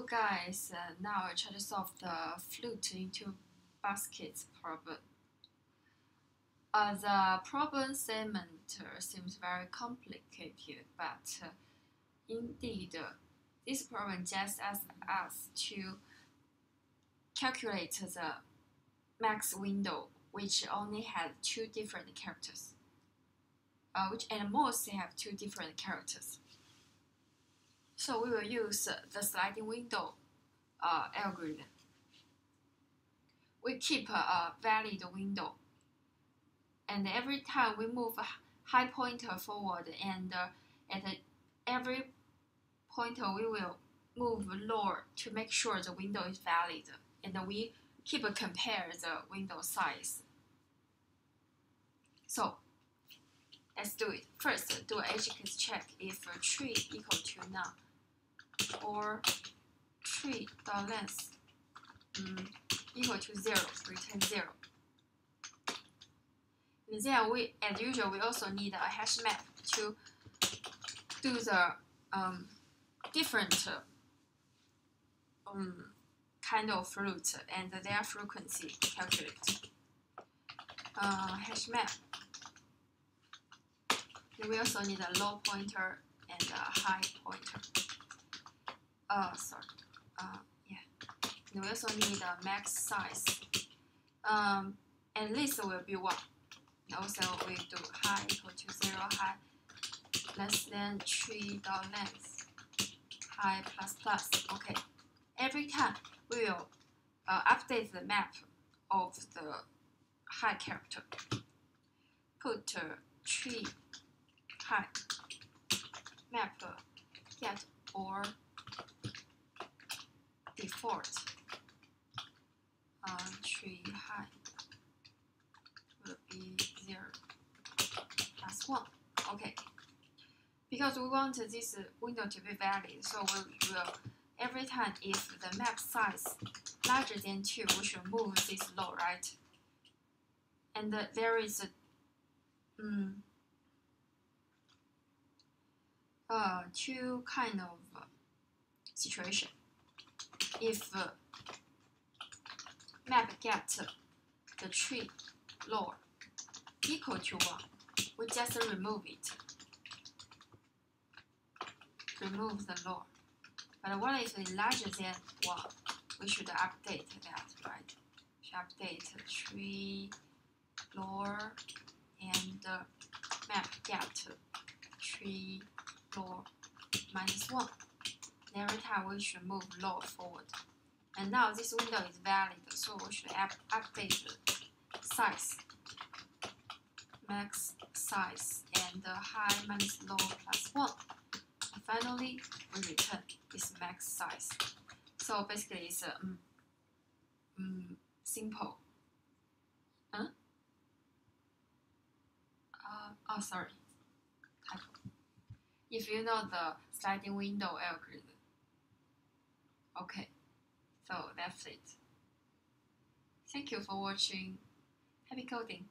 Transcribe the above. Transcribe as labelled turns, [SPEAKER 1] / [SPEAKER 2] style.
[SPEAKER 1] Guys, uh, now I try to solve the fruit into baskets problem. Uh, the problem statement uh, seems very complicated, but uh, indeed, uh, this problem just asks us to calculate the max window, which only has two different characters, uh, which at most have two different characters. So we will use the sliding window uh, algorithm. We keep a valid window, and every time we move a high pointer forward, and uh, at every pointer we will move lower to make sure the window is valid, and we keep a compare the window size. So let's do it. First, do a check if tree equal to none or tree dot length um, equal to zero, return zero. And then we, as usual, we also need a hash map to do the um, different um, kind of flute and their frequency calculate. Uh, hash map. Then we also need a low pointer and a high uh, sorry, uh, yeah. And we also need a max size. Um, at least will be one. Also, we do high equal to zero, high less than tree dot length, high plus plus. Okay. Every time we will uh, update the map of the high character. Put uh, tree high map get or default uh, tree height will be 0 plus 1. Okay. Because we want this window to be valid, so we will, every time if the map size larger than 2, we should move this low, right? And uh, there is a um, uh, two kind of uh, situation if map get the tree lower equal to 1, we just remove it. Remove the lower. But what if it's larger than 1? We should update that, right? Should update tree lower and map get tree lower minus 1 every time we should move low forward. And now this window is valid, so we should up update the size, max size, and high minus low plus 1. And finally, we return this max size. So basically, it's um, um, simple. Huh? Uh, oh, sorry. If you know the sliding window algorithm, Okay, so that's it. Thank you for watching. Happy coding!